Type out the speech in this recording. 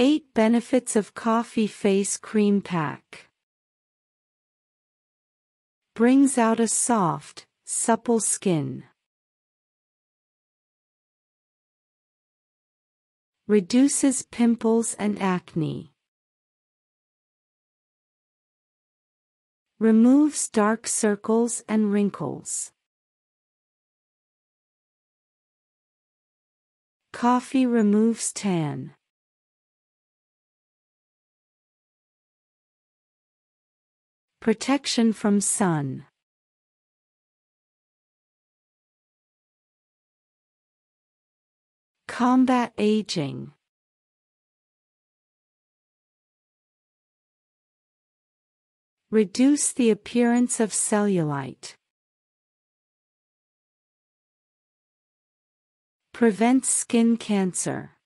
8 Benefits of Coffee Face Cream Pack Brings out a soft, supple skin. Reduces pimples and acne. Removes dark circles and wrinkles. Coffee removes tan. Protection from sun. Combat aging. Reduce the appearance of cellulite. Prevents skin cancer.